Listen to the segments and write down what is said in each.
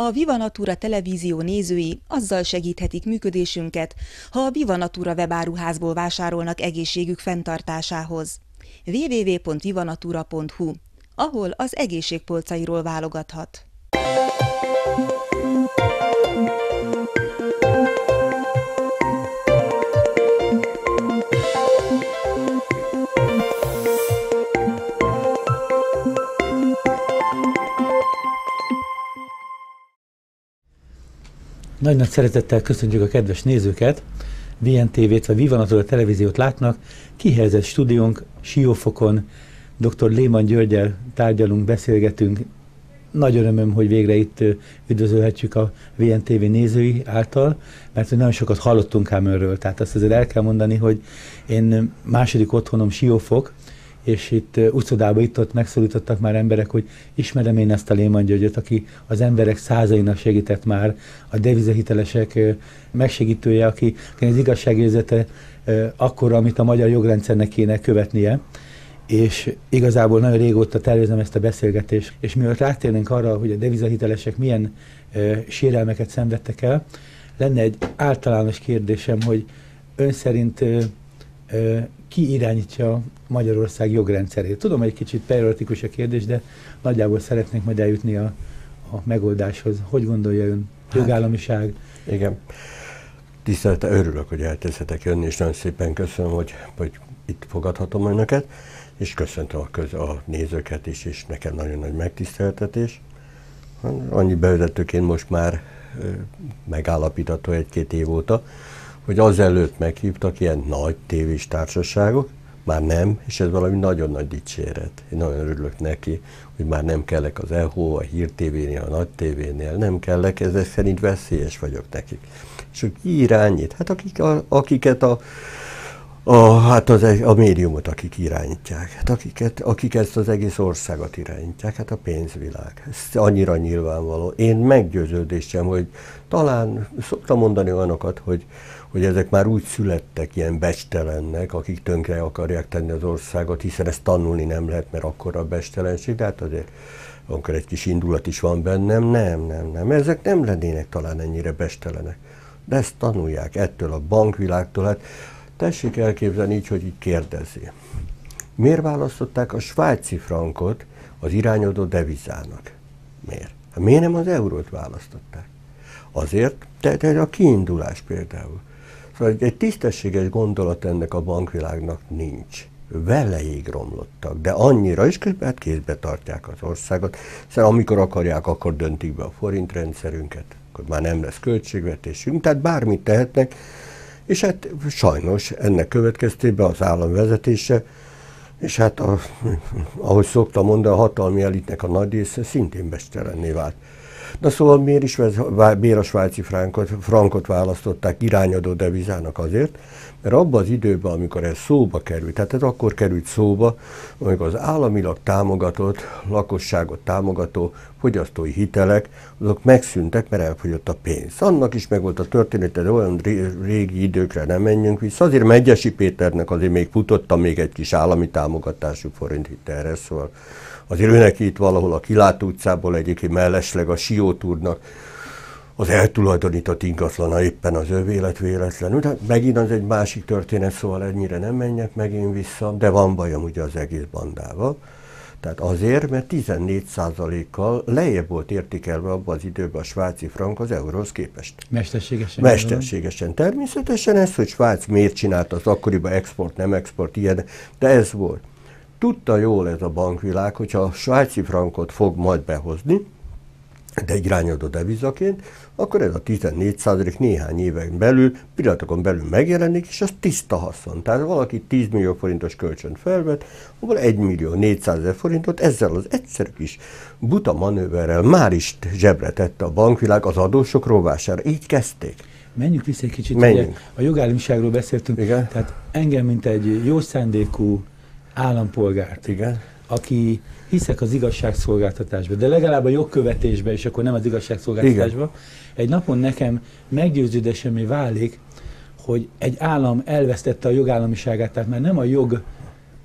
A Viva Natura televízió nézői azzal segíthetik működésünket, ha a Viva Natura webáruházból vásárolnak egészségük fenntartásához. www.vivanatura.hu, ahol az egészségpolcairól válogathat. Nagy-nagy szeretettel köszöntjük a kedves nézőket, VNTV-t vagy Vivanator televíziót látnak. Kihelyezett stúdiónk Siófokon, dr. Léman Györgyel tárgyalunk, beszélgetünk. Nagy örömöm, hogy végre itt üdvözölhetjük a VNTV nézői által, mert nagyon sokat hallottunk ám önről. Tehát azt azért el kell mondani, hogy én második otthonom Siófok, és itt utcodába itt-ott megszólítottak már emberek, hogy ismerem én ezt a Léman Györgyöt, aki az emberek százainak segített már, a devizahitelesek megsegítője, aki az igazságérzete akkor, amit a magyar jogrendszernek kéne követnie, és igazából nagyon régóta tervezem ezt a beszélgetést, és mielőtt rátérnénk arra, hogy a devizahitelesek milyen e, sérelmeket szenvedtek el, lenne egy általános kérdésem, hogy ön szerint e, e, ki irányítja Magyarország jogrendszerét. Tudom, hogy egy kicsit periodikus a kérdés, de nagyjából szeretnénk majd eljutni a, a megoldáshoz. Hogy gondolja ön? Hát, Jogállamiság? Hát, igen. Tisztelte, örülök, hogy elteszhetek jönni, és nagyon szépen köszönöm, hogy, hogy itt fogadhatom önöket, és köszöntöm a, köz, a nézőket is, és nekem nagyon nagy megtiszteltetés. Annyi bevezetőként most már megállapítható egy-két év óta, hogy azelőtt meghívtak ilyen nagy tévés társaságok, már nem, és ez valami nagyon nagy dicséret. Én nagyon örülök neki, hogy már nem kellek az EHO, a Hír TV-nél, a Nagy TV-nél, nem kellek, ez szerint veszélyes vagyok nekik. És hogy ki irányít? Hát akik, a, akiket a, a, hát az, a médiumot, akik irányítják, hát akiket, akik ezt az egész országot irányítják, hát a pénzvilág. Ez annyira nyilvánvaló. Én meggyőződésem, hogy talán szoktam mondani olyanokat, hogy hogy ezek már úgy születtek ilyen becstelennek, akik tönkre akarják tenni az országot, hiszen ezt tanulni nem lehet, mert akkor a bestelenség, de hát azért amikor egy kis indulat is van bennem, nem, nem, nem. Ezek nem lennének talán ennyire bestelenek. De ezt tanulják ettől a bankvilágtól. Hát tessék elképzelni így, hogy így kérdezi. Miért választották a svájci frankot az irányodó devizának? Miért? Hát miért nem az eurót választották? Azért, de a kiindulás például. Szóval egy tisztességes gondolat ennek a bankvilágnak nincs. Veleig romlottak, de annyira is közben hát kézbe tartják az országot, hiszen amikor akarják, akkor döntik be a forintrendszerünket, akkor már nem lesz költségvetésünk, tehát bármit tehetnek, és hát sajnos ennek következtében az állam vezetése, és hát a, ahogy szoktam mondani, a hatalmi elitnek a nagy része szintén bestelenné vált. Na szóval miért is miért a svájci frankot, frankot választották irányadó devizának azért, mert abban az időben, amikor ez szóba került, tehát ez akkor került szóba, amikor az államilag támogatott, lakosságot támogató fogyasztói hitelek, azok megszűntek, mert elfogyott a pénz. Annak is meg volt a története, de olyan régi időkre nem menjünk vissza. Azért Megyesi Péternek azért még futotta még egy kis állami támogatású forint hitelre, szóval Azért őnek itt valahol a Kilátó utcából egyébként mellesleg a Siótúrnak az eltulajdonított ingatlana éppen az ő vélet véletlenül. De megint az egy másik történet, szóval ennyire nem menjek megint vissza, de van bajom ugye az egész bandával. Tehát azért, mert 14%-kal lejjebb volt értékelve abban az időben a svájci frank az euróhoz képest. Mesterségesen? Mesterségesen. Természetesen ez, hogy Svájc miért csinálta az akkoriban export, nem export, ilyen, de ez volt. Tudta jól ez a bankvilág, hogyha a svájci frankot fog majd behozni, de egy irányadó devizaként, akkor ez a 14 százalék néhány éven belül, pillanatokon belül megjelenik, és az tiszta haszon. Tehát valaki 10 millió forintos kölcsönt felvet, abból 1 millió 400 ezer forintot ezzel az egyszerű kis buta manőverrel már is zsebre tette a bankvilág az adósok rovására. Így kezdték. Menjünk vissza egy kicsit, Menjünk. Ugye, a jogállamiságról beszéltünk, Igen? tehát engem, mint egy jó szándékú állampolgárt, Igen. aki hiszek az igazságszolgáltatásba, de legalább a jogkövetésbe, és akkor nem az igazságszolgáltatásba, Igen. egy napon nekem meggyőződésemé válik, hogy egy állam elvesztette a jogállamiságát, tehát már nem a jog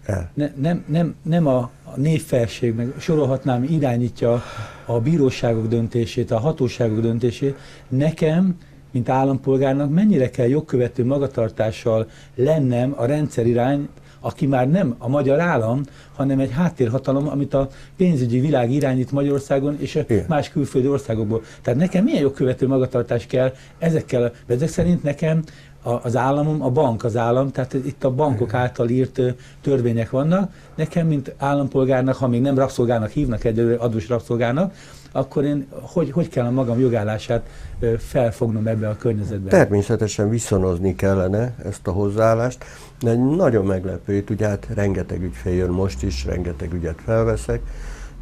el. Ne, nem, nem, nem a, a névfelség, meg sorolhatnám, irányítja a bíróságok döntését, a hatóságok döntését. Nekem, mint állampolgárnak mennyire kell jogkövető magatartással lennem a rendszer irány, aki már nem a magyar állam, hanem egy háttérhatalom, amit a pénzügyi világ irányít Magyarországon és Igen. más külföldi országokból. Tehát nekem milyen jogkövető magatartás kell ezekkel, ezek szerint nekem az államom, a bank az állam, tehát itt a bankok által írt törvények vannak. Nekem, mint állampolgárnak, ha még nem rabszolgának hívnak egy adós rabszolgának, akkor én hogy, hogy kell a magam jogállását felfognom ebbe a környezetbe? Természetesen viszonozni kellene ezt a hozzáállást, de nagyon meglepő, ugye hát rengeteg ügyfél jön most is, rengeteg ügyet felveszek,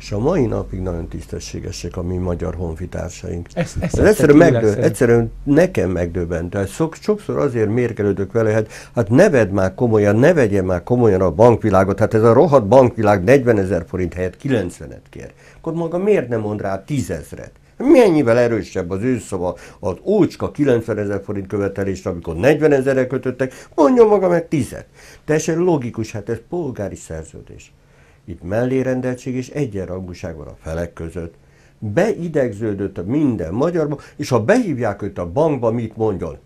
és a mai napig nagyon tisztességesek a mi magyar honfitársaink. Ez, ez, ez egyszerűen, megdő, egyszerűen nekem megdöbbent. Szok, sokszor azért mérgelődök vele, hát, hát ne vedd már komolyan, ne vegye már komolyan a bankvilágot, hát ez a rohadt bankvilág 40 ezer forint helyett 90-et kér. Akkor maga miért nem mond rá tízezret? Mennyivel erősebb az ő szava az ócska 90 ezer forint követelésre, amikor 40 ezerre kötöttek, mondjon maga meg tizet. Teljesen logikus, hát ez polgári szerződés. Itt mellérendeltség és egyenrangúság van a felek között. Beidegződött a minden magyarba, és ha behívják őt a bankba, mit mondjon?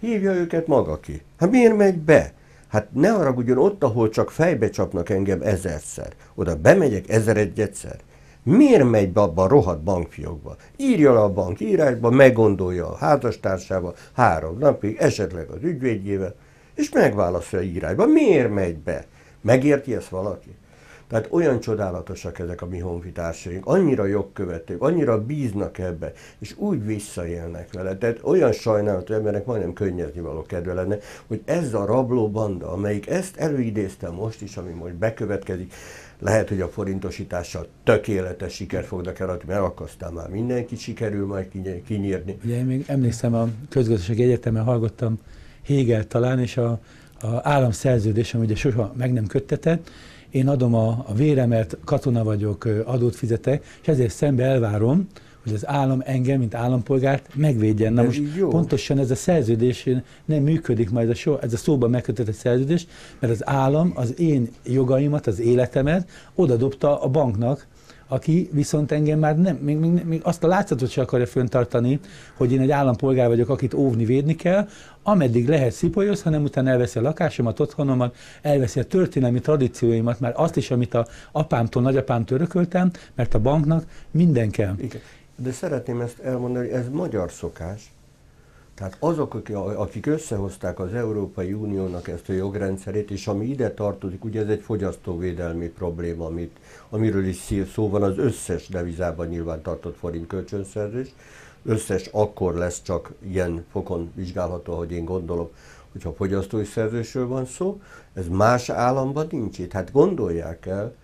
Hívja őket maga ki. Hát miért megy be? Hát ne haragudjon ott, ahol csak fejbe csapnak engem ezerszer. Oda bemegyek ezer egyszer. Miért megy be abba a rohadt bankfiókba? Írja le a bank írásba, meggondolja a házastársával három napig, esetleg az ügyvédjével, és megválaszolja írásba. Miért megy be? Megérti ezt valaki? Tehát olyan csodálatosak ezek a mi honfitársaink, annyira jogkövetők, annyira bíznak ebbe, és úgy visszaélnek vele. Tehát olyan sajnálatos emberek majdnem könnyezni való kedve lenne, hogy ez a rabló banda, amelyik ezt előidézte most is, ami most bekövetkezik, lehet, hogy a forintosítással tökéletes sikert fognak eladni, mert akkor aztán már mindenki sikerül majd kinyírni. Ugye én még emlékszem, a közgazdasági egyetemen hallgattam Hegel talán, és a, a államszerződésem ugye soha meg nem köttetett, én adom a, a véremet, katona vagyok, adót fizetek, és ezért szembe elvárom, hogy az állam engem, mint állampolgárt megvédjen. Na most jó. pontosan ez a szerződés nem működik majd, ez a, so, ez a szóban megkötött szerződés, mert az állam az én jogaimat, az életemet oda dobta a banknak, aki viszont engem már nem, még, még, még azt a látszatot se akarja föntartani, hogy én egy állampolgár vagyok, akit óvni, védni kell, ameddig lehet szipolyoz, hanem utána elveszi a lakásomat, otthonomat, elveszi a történelmi tradícióimat, már azt is, amit a apámtól, nagyapámtól örököltem, mert a banknak minden kell. Igen. De szeretném ezt elmondani, ez magyar szokás, tehát azok, akik összehozták az Európai Uniónak ezt a jogrendszerét, és ami ide tartozik, ugye ez egy fogyasztóvédelmi probléma, amit, amiről is szó van az összes devizában nyilván tartott forint kölcsönszerzés, összes akkor lesz csak ilyen fokon vizsgálható, hogy én gondolom, hogyha fogyasztói szerzősről van szó, ez más államban nincs itt. Hát gondolják el,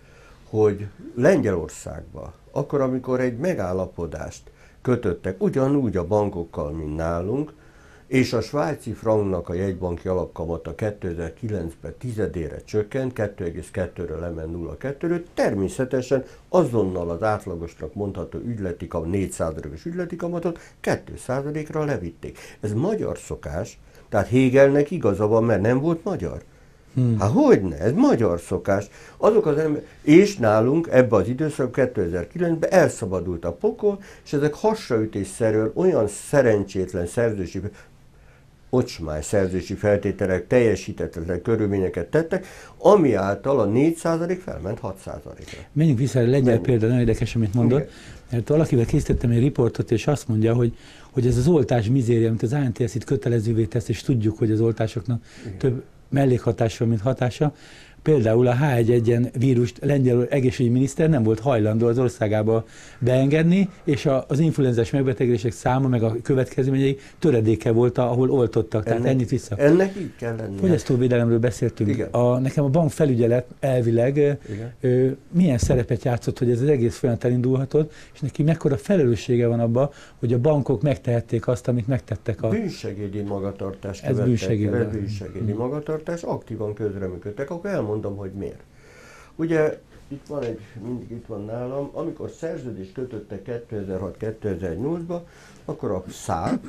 hogy Lengyelországban, akkor, amikor egy megállapodást kötöttek, ugyanúgy a bankokkal, mint nálunk, és a svájci franknak a jegybanki alapkamata 2009-ben tizedére csökkent, 2,2-ről lement 0,2-ről, természetesen azonnal az átlagosnak mondható ügyleti kamat, 4%-os ügyleti kamatot 2%-ra levitték. Ez magyar szokás, tehát Hegelnek igaza van, mert nem volt magyar. Hmm. Hát hogyne, ez magyar szokás. Azok az ember, és nálunk ebbe az időszakban 2009-ben elszabadult a pokol, és ezek hasraütésszerűen olyan szerencsétlen szerzősi ocsmány szerzési feltételek teljesítetlen körülményeket tettek, ami által a 4% felment 6%-ra. Menjünk vissza, legyen példa, nagyon érdekes, amit mondott, Igen. mert valakivel készítettem egy riportot, és azt mondja, hogy, hogy ez az oltás mizéria, amit az ANTS itt kötelezővé tesz, és tudjuk, hogy az oltásoknak Igen. több mellékhatása, mint hatása, Például a H1N1 vírust lengyel egészségügyminiszter nem volt hajlandó az országába beengedni, és a, az influenzás megbetegedések száma, meg a következményei töredéke volt, ahol oltottak. Ennek, tehát ennyit vissza. Ennek így kell lennie. Fogyasztóvédelemről beszéltünk. Igen. A, nekem a bankfelügyelet elvileg ö, milyen szerepet játszott, hogy ez az egész folyamat elindulhatott, és neki mekkora felelőssége van abba, hogy a bankok megtehették azt, amit megtettek. A... Bűnsegédi magatartás. Ez bűnsegédi. Bűnsegédi magatartás, aktívan közreműködtek, akkor elmondom, hogy miért. Ugye itt van egy, mindig itt van nálam, amikor szerződést kötöttek 2006-2008-ba, akkor a szál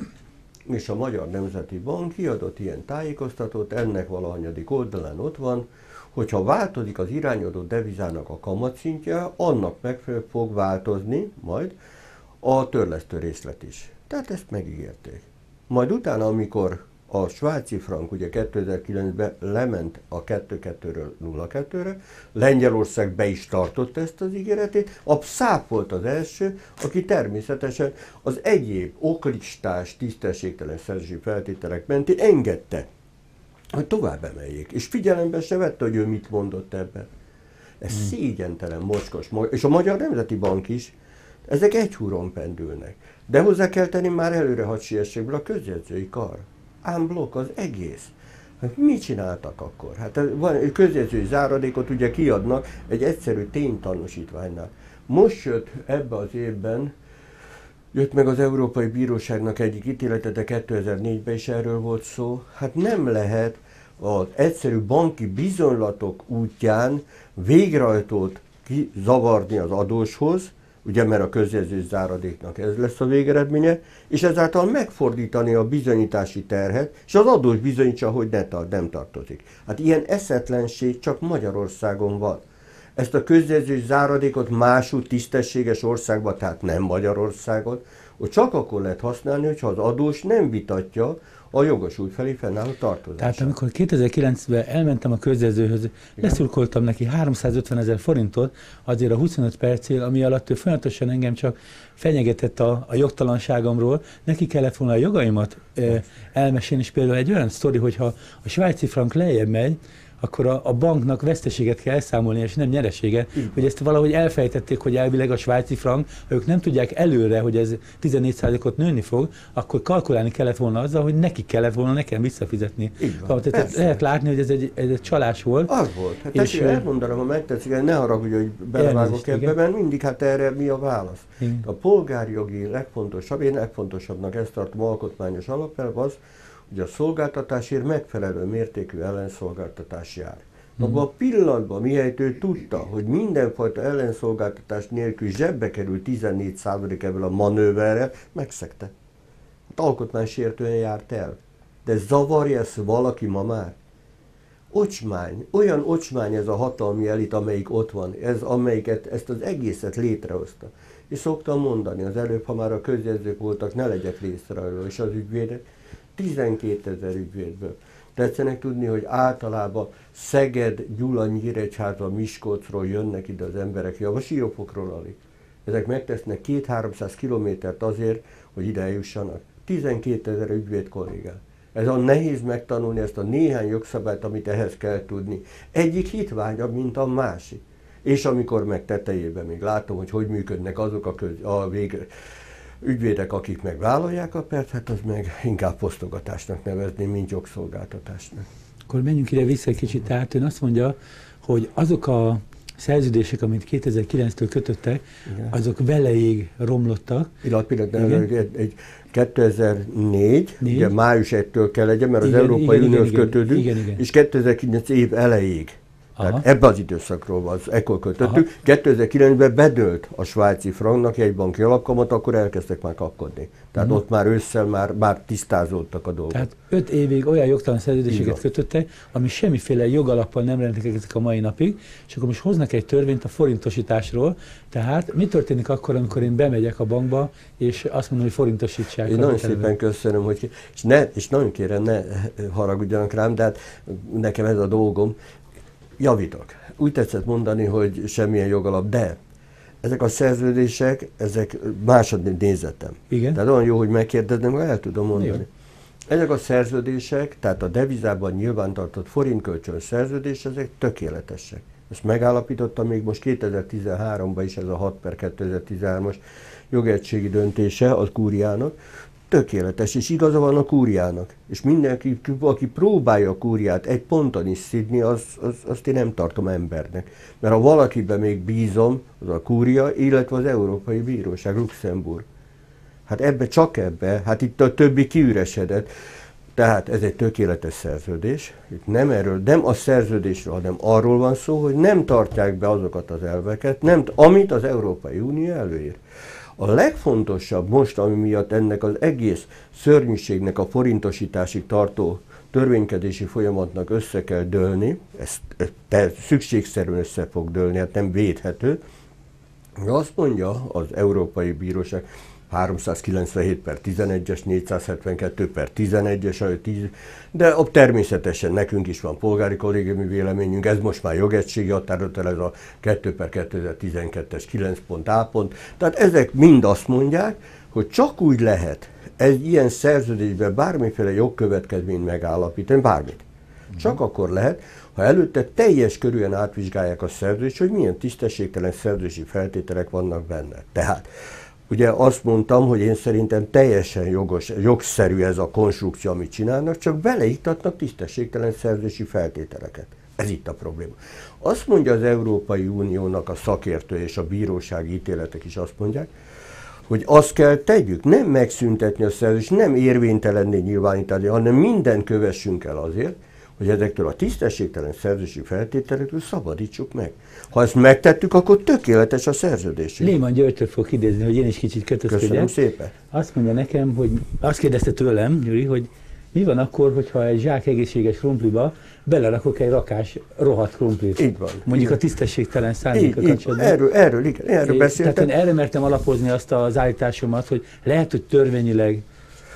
és a Magyar Nemzeti Bank kiadott ilyen tájékoztatót, ennek valahanyadik oldalán ott van, hogyha változik az irányadó devizának a kamatszintje, annak megfelelően fog változni majd a törlesztő részlet is. Tehát ezt megígérték. Majd utána, amikor a svájci frank ugye 2009-ben lement a 2-2-ről 0-2-re, Lengyelország be is tartott ezt az ígéretét, a SZÁP volt az első, aki természetesen az egyéb oklistás, tisztességtelen szerzői feltételek mentén engedte, hogy tovább emeljék. És figyelembe se vette, hogy ő mit mondott ebben. Ez hmm. szégyentelen, mocskos. És a Magyar Nemzeti Bank is, ezek egy húron pendülnek. De hozzá kell tenni már előre hadsiességből a közjegyzői kar unblock az egész. Hát mit csináltak akkor? Hát van közjegyzői záradékot ugye kiadnak egy egyszerű ténytanúsítványnál. Most jött ebbe az évben, jött meg az Európai Bíróságnak egyik ítélete, de 2004-ben is erről volt szó. Hát nem lehet az egyszerű banki bizonylatok útján végrehajtót zavarni az adóshoz, ugye mert a közjegyzés záradéknak ez lesz a végeredménye, és ezáltal megfordítani a bizonyítási terhet, és az adós bizonyítsa, hogy ne tart, nem tartozik. Hát ilyen eszetlenség csak Magyarországon van. Ezt a közjegyzés záradékot másút tisztességes országban, tehát nem Magyarországon, hogy csak akkor lehet használni, hogyha az adós nem vitatja, a jogosult felé fennálló tartozás. Tehát amikor 2009-ben elmentem a közjegyzőhöz, leszurkoltam neki 350 ezer forintot azért a 25 percél, ami alatt ő folyamatosan engem csak fenyegetett a, a jogtalanságomról, neki kellett volna a jogaimat e, elmesélni, és például egy olyan sztori, hogyha a svájci frank lejjebb megy, akkor a, a banknak veszteséget kell elszámolni, és nem nyereséget. Igen. Hogy ezt valahogy elfejtették, hogy elvileg a svájci frank, ha ők nem tudják előre, hogy ez 14%-ot nőni fog, akkor kalkulálni kellett volna azzal, hogy neki kellett volna nekem visszafizetni. van, tehát lehet látni, hogy ez egy, ez egy csalás volt. Az volt. Hát és tessék, elmondanom, ha megtetszik, ne haragudj, hogy belevágok ebbe, igen. mert mindig hát erre mi a válasz. Igen. A polgárjogi legfontosabb, én legfontosabbnak ezt tartom alkotmányos alapelv az, hogy a szolgáltatásért megfelelő mértékű ellenszolgáltatás jár. Mm. Abban a pillanatban, mihelyt ő tudta, hogy mindenfajta ellenszolgáltatás nélkül zsebbe kerül 14% ebből a manőverre, megszegte. Hát alkotmánysértően járt el. De zavarja ezt valaki ma már? Ocsmány, olyan ocsmány ez a hatalmi elit, amelyik ott van, ez amelyiket ezt az egészet létrehozta. És szoktam mondani, az előbb, ha már a közjegyzők voltak, ne legyek részrajló, és az ügyvédek, 12 ezer ügyvédből. Tetszenek tudni, hogy általában Szeged, Gyula, Nyíregyháza, Miskolcról jönnek ide az emberek, ja, a Siófokról alig. Ezek megtesznek 2-300 kilométert azért, hogy ide jussanak. 12 ezer ügyvéd kollégát. Ez a nehéz megtanulni ezt a néhány jogszabályt, amit ehhez kell tudni. Egyik hitványabb, mint a másik. És amikor meg tetejében még látom, hogy hogy működnek azok a, köz, a végre, ügyvédek, akik meg vállalják a pert, hát az meg inkább posztogatásnak nevezni, mint jogszolgáltatásnak. Akkor menjünk ide vissza egy kicsit, tehát ön azt mondja, hogy azok a szerződések, amit 2009-től kötöttek, Igen. azok veleig romlottak. Pillanat, pillanat, egy, egy 2004, Négy. ugye május 1-től kell legyen, mert igen, az Európai Unióhoz kötődünk, igen, igen. és 2009 év elejéig tehát ebbe az időszakról van, ekkor kötöttük. 2009-ben bedőlt a svájci franknak egy banki alapkamat, akkor elkezdtek már kapkodni. Tehát uh-huh. ott már ősszel már, már tisztázódtak a dolgok. Tehát öt évig olyan jogtalan szerződéseket kötöttek, ami semmiféle jogalappal nem rendelkezik a mai napig, és akkor most hoznak egy törvényt a forintosításról. Tehát mi történik akkor, amikor én bemegyek a bankba, és azt mondom, hogy forintosítsák? Én nagyon szépen köszönöm, hogy és, ne, és nagyon kérem, ne haragudjanak rám, de hát nekem ez a dolgom, javítok. Úgy tetszett mondani, hogy semmilyen jogalap, de ezek a szerződések, ezek másod nézetem. Igen. Tehát olyan jó, hogy megkérdeznem, hogy el tudom mondani. Jó. Ezek a szerződések, tehát a devizában nyilvántartott forintkölcsön szerződés, ezek tökéletesek. Ezt megállapítottam még most 2013-ban is ez a 6 per 2013-as jogegységi döntése az kúriának, tökéletes, és igaza van a kúriának. És mindenki, aki próbálja a kúriát egy ponton is szidni, az, az, azt én nem tartom embernek. Mert ha valakiben még bízom, az a kúria, illetve az Európai Bíróság, Luxemburg. Hát ebbe, csak ebbe, hát itt a többi kiüresedett. Tehát ez egy tökéletes szerződés. Itt nem erről, nem a szerződésről, hanem arról van szó, hogy nem tartják be azokat az elveket, nem, amit az Európai Unió előír. A legfontosabb most, ami miatt ennek az egész szörnyűségnek a forintosításig tartó törvénykedési folyamatnak össze kell dőlni, ez, ez szükségszerűen össze fog dőlni, hát nem védhető. Azt mondja az Európai Bíróság, 397 per 11-es, 472 per 11-es, 10, de ott természetesen nekünk is van polgári kollégiumi véleményünk, ez most már jogegységi határozat, ez a 2 per 2012-es 9 pont A pont. Tehát ezek mind azt mondják, hogy csak úgy lehet egy ilyen szerződésben bármiféle jogkövetkezményt megállapítani, bármit. Csak uh-huh. akkor lehet, ha előtte teljes körűen átvizsgálják a szerződést, hogy milyen tisztességtelen szerződési feltételek vannak benne. Tehát Ugye azt mondtam, hogy én szerintem teljesen jogos, jogszerű ez a konstrukció, amit csinálnak, csak beleiktatnak tisztességtelen szerzési feltételeket. Ez itt a probléma. Azt mondja az Európai Uniónak a szakértő és a bírósági ítéletek is azt mondják, hogy azt kell tegyük, nem megszüntetni a szerződést, nem érvénytelenné nyilvánítani, hanem minden kövessünk el azért, hogy ezektől a tisztességtelen szerződési feltételektől szabadítsuk meg. Ha ezt megtettük, akkor tökéletes a szerződés. Léman Györgytől fog idézni, hogy én is kicsit kötözködjek. Köszönöm szépen. Azt mondja nekem, hogy azt kérdezte tőlem, Gyuri, hogy mi van akkor, hogyha egy zsák egészséges krumpliba belerakok egy rakás rohadt krumplit? Így van. Mondjuk igen. a tisztességtelen szándéka kapcsolatban. Erről, erről, igen, erről beszéltem. Tehát én erre mertem alapozni azt az állításomat, hogy lehet, hogy törvényileg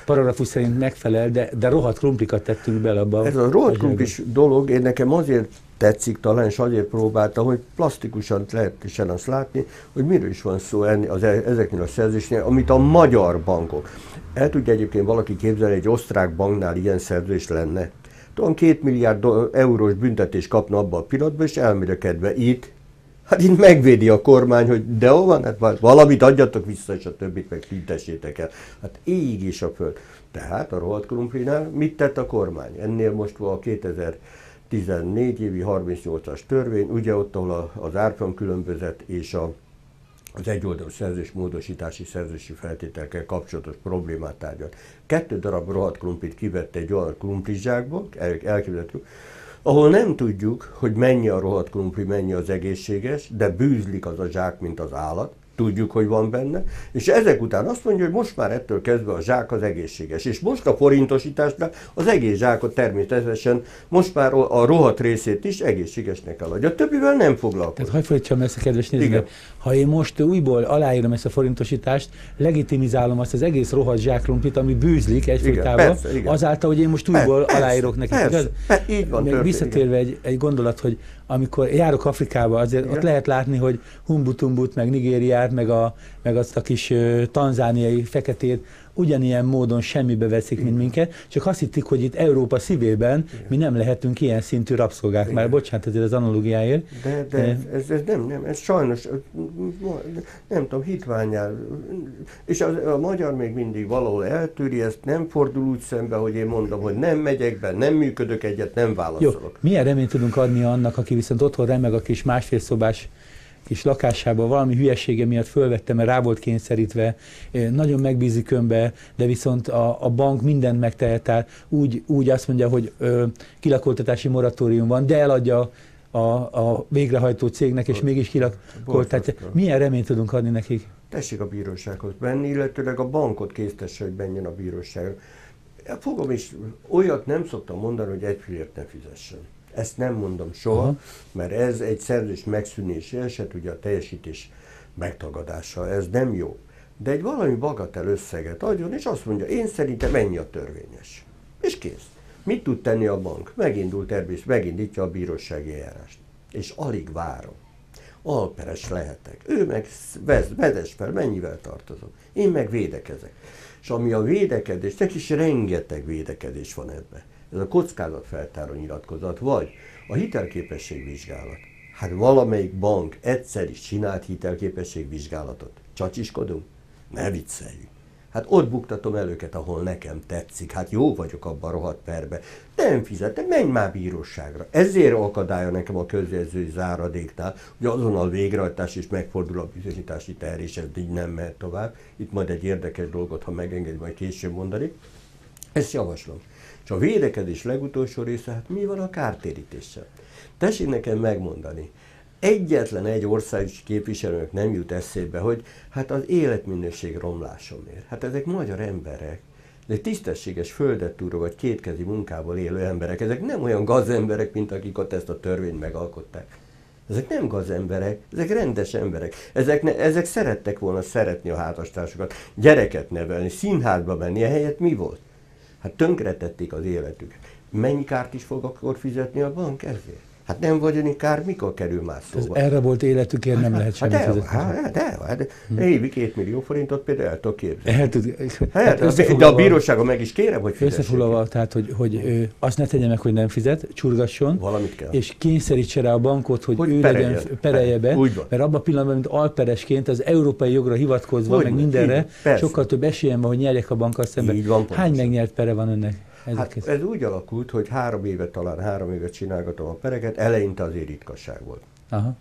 paragrafus szerint megfelel, de, de rohadt krumplikat tettünk bele abba. Ez a rohadt krumplis dolog, én nekem azért tetszik talán, és azért próbálta, hogy plastikusan lehetősen azt látni, hogy miről is van szó enni, az, e- ezeknél a szerződésnél, amit a magyar bankok. El tudja egyébként valaki képzelni, egy osztrák banknál ilyen szerződés lenne. Tudom, két milliárd eurós büntetés kapna abban a pillanatban, és elmérökedve itt, Hát itt megvédi a kormány, hogy de van, hát valamit adjatok vissza, és a többit meg tüntessétek el. Hát így is a föld. Tehát a rohadt krumplinál mit tett a kormány? Ennél most van a 2014 évi 38-as törvény, ugye ott, ahol az árfolyam különbözet és a, az egyoldalú szerzős módosítási szerzősi feltételekkel kapcsolatos problémát tárgyalt. Kettő darab rohadt krumplit kivette egy olyan krumplizsákból, el, ahol nem tudjuk, hogy mennyi a rohadt krumpli, mennyi az egészséges, de bűzlik az a zsák, mint az állat, tudjuk, hogy van benne, és ezek után azt mondja, hogy most már ettől kezdve a zsák az egészséges. És most a forintosításnál az egész zsákot természetesen most már a rohadt részét is egészségesnek kell adja. A többivel nem foglalkozik. Tehát hagyj fordítsam ezt a kedves nézőket. Ha én most újból aláírom ezt a forintosítást, legitimizálom azt az egész rohadt zsákrumplit, ami bűzlik egyfolytában, azáltal, hogy én most újból persze, aláírok neki. Persze, persze, így van. Még visszatérve egy, egy gondolat, hogy amikor járok Afrikába, azért Igen. ott lehet látni, hogy Humbutumbut, meg Nigériát, meg, a, meg azt a kis tanzániai feketét ugyanilyen módon semmibe veszik, mint minket, csak azt hittik, hogy itt Európa szívében Igen. mi nem lehetünk ilyen szintű rabszolgák. Igen. Már bocsánat ezért az analógiáért. De, de ez, ez, ez, nem, nem, ez sajnos, nem tudom, hitványál. És a, a magyar még mindig valahol eltűri, ezt nem fordul úgy szembe, hogy én mondom, hogy nem megyek be, nem működök egyet, nem válaszolok. Jó. Milyen reményt tudunk adni annak, aki viszont otthon remeg a kis másfél szobás kis lakásába valami hülyesége miatt fölvette, mert rá volt kényszerítve, nagyon megbízik önbe, de viszont a, a bank mindent megtehet, el, úgy, úgy azt mondja, hogy ö, kilakoltatási moratórium van, de eladja a, a végrehajtó cégnek, és mégis kilakolt. Tehát milyen reményt tudunk adni nekik? Tessék a bírósághoz benni, illetőleg a bankot késztesse, hogy menjen a bíróságra. Fogom is, olyat nem szoktam mondani, hogy egy fillért ne fizessen. Ezt nem mondom soha, Aha. mert ez egy szerződés megszűnési eset, ugye a teljesítés megtagadása, ez nem jó. De egy valami bagatel összeget adjon, és azt mondja, én szerintem ennyi a törvényes. És kész. Mit tud tenni a bank? Megindult termés, megindítja a bírósági eljárást. És alig várom. Alperes lehetek. Ő meg vez, vezes fel, mennyivel tartozom. Én meg védekezek. És ami a védekedés, nek is rengeteg védekedés van ebben ez a kockázatfeltáró nyilatkozat, vagy a hitelképességvizsgálat. Hát valamelyik bank egyszer is csinált hitelképességvizsgálatot. Csacsiskodunk? Ne vicceljünk. Hát ott buktatom el őket, ahol nekem tetszik. Hát jó vagyok abban a rohadt perbe. Nem fizetem, menj már bíróságra. Ezért akadálya nekem a közjegyzői záradéknál, hogy azonnal végrehajtás és megfordul a bizonyítási teher, és ez így nem mehet tovább. Itt majd egy érdekes dolgot, ha megengedi, majd később mondani. Ezt javaslom. És a védekezés legutolsó része, hát mi van a kártérítéssel? Tessék nekem megmondani, egyetlen egy országos képviselőnek nem jut eszébe, hogy hát az életminőség romlásomért. Hát ezek magyar emberek, de tisztességes földet túró vagy kétkezi munkával élő emberek. Ezek nem olyan gazemberek, mint akik ott ezt a törvényt megalkották. Ezek nem gazemberek, ezek rendes emberek. Ezek, ne, ezek szerettek volna szeretni a házastársukat, gyereket nevelni, színházba menni, helyett mi volt? Hát tönkretették az életüket. Mennyi kárt is fog akkor fizetni a bank ezért? Hát nem vagyoni kár mikor kerül más szóba? Ez erre volt életükért nem hát, lehet semmit hát, fizetni. Hát, de, hát, hm. évi két millió forintot például el tudok képzelni. El tud, hát, hát, de a bíróságon meg is kérem, hogy Összefoglalva, tehát, hogy, hogy ő azt ne tegye meg, hogy nem fizet, csurgasson, Valamit kell. és kényszerítse rá a bankot, hogy, hogy ő legyen, perelje be, mert abban a pillanatban, mint alperesként az európai jogra hivatkozva, hogy meg mindenre, így, sokkal több esélyem van, hogy nyerjek a bankkal szemben. Így van, Hány megnyert pere van önnek? Hát ez úgy alakult, hogy három évet, talán három évet csinálgatom a pereket, eleinte azért ritkaság volt. Aha.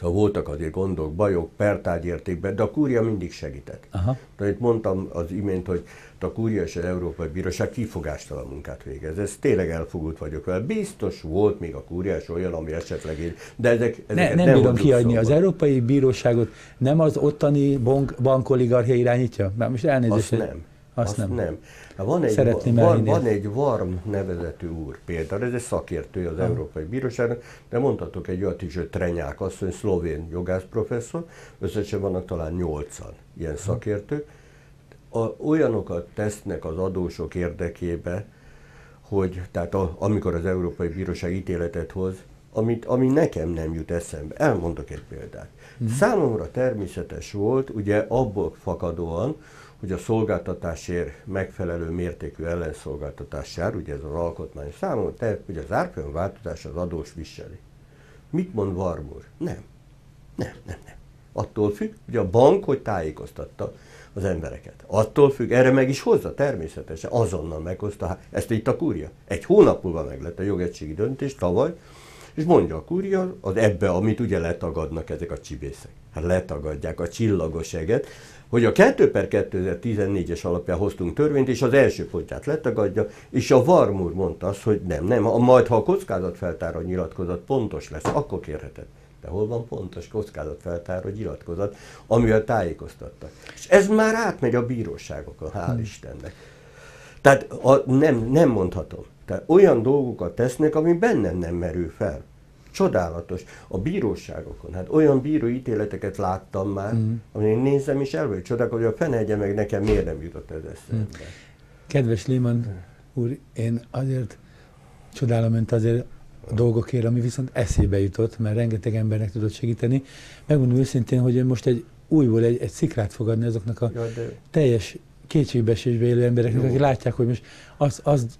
Szóval voltak azért gondok, bajok, pertárgyértékben, de a kúria mindig segített. Aha. De itt mondtam az imént, hogy a kúria és az Európai Bíróság kifogástalan munkát végez. Ez tényleg elfogult vagyok vele. Biztos volt még a kúriás olyan, ami esetleg ér, de ezek, ne, nem, nem bírom kiadni. Szóval. Az Európai Bíróságot nem az ottani bank, bankoligarchia irányítja? Már most elnézést. Azt nem. Azt, azt nem. nem. Van egy, Szeretném van, van egy Varm nevezetű úr például, ez egy szakértő az ha. Európai Bíróságnak, de mondhatok egy olyat is, hogy Trenyák asszony, szlovén jogász professzor, összesen vannak talán nyolcan ilyen ha. szakértők. A, olyanokat tesznek az adósok érdekébe, hogy tehát a, amikor az Európai Bíróság ítéletet hoz, amit, ami nekem nem jut eszembe. Elmondok egy példát. Hmm. Számomra természetes volt, ugye abból fakadóan, hogy a szolgáltatásért megfelelő mértékű ellenszolgáltatás jár, ugye ez az alkotmány számon, tehát hogy az árfolyam változás az adós viseli. Mit mond Varmur? Nem. Nem, nem, nem. Attól függ, hogy a bank hogy tájékoztatta az embereket. Attól függ, erre meg is hozza természetesen, azonnal meghozta, ezt itt a kúria. Egy hónap múlva meg lett a jogegységi döntés tavaly, és mondja a kúria, az ebbe, amit ugye letagadnak ezek a csibészek. Hát letagadják a csillagos eget, hogy a 2 per 2014-es alapján hoztunk törvényt, és az első pontját letagadja, és a Varmúr mondta azt, hogy nem, nem, majd ha a kockázatfeltáró nyilatkozat pontos lesz, akkor kérheted. De hol van pontos kockázatfeltáró nyilatkozat, amivel tájékoztattak. És ez már átmegy a bíróságokon, hál' hmm. Istennek. Tehát a, nem, nem mondhatom. Tehát olyan dolgokat tesznek, ami bennem nem merül fel. Csodálatos. A bíróságokon, hát olyan bíróítéleteket láttam már, mm. amit én nézem is elő, csodák, hogy a fenegye meg nekem miért nem jutott ez eszembe. Mm. Kedves Léman úr, én azért csodálom önt azért a dolgokért, ami viszont eszébe jutott, mert rengeteg embernek tudott segíteni. Megmondom őszintén, hogy ön most egy újból egy, egy szikrát fog adni azoknak a ja, de... teljes kétségbeesésbe élő embereknek, akik látják, hogy most az, az,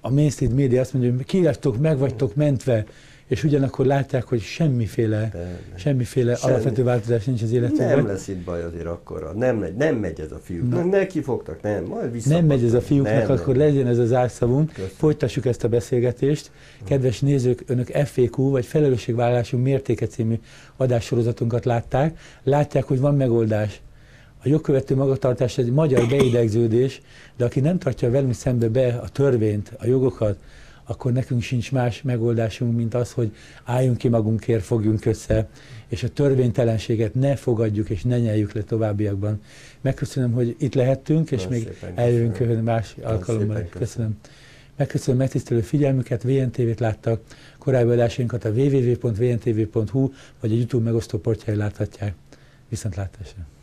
a mainstream média azt mondja, hogy ki meg vagytok mentve, és ugyanakkor látják, hogy semmiféle, semmiféle Semmi. alapvető változás nincs az életükben. Nem lesz itt baj azért akkora. Nem megy, nem megy ez a fiúknak. Na. Neki fogtak, nem, majd Nem megy ez a fiúknak, nem, akkor nem. legyen ez az árszavunk. Folytassuk ezt a beszélgetést. Kedves nézők, önök FAQ, vagy felelősségvállalásunk mértéke című adássorozatunkat látták. Látják, hogy van megoldás. A jogkövető magatartás egy magyar beidegződés, de aki nem tartja velünk szembe be a törvényt, a jogokat, akkor nekünk sincs más megoldásunk, mint az, hogy álljunk ki magunkért, fogjunk össze, és a törvénytelenséget ne fogadjuk és ne nyeljük le továbbiakban. Megköszönöm, hogy itt lehettünk, és Nagyon még eljövünk más alkalommal. Köszönöm. köszönöm. Megköszönöm megtisztelő figyelmüket, VNTV-t láttak, korábbi adásainkat a www.vntv.hu vagy a YouTube megosztó portjai láthatják. Viszontlátásra!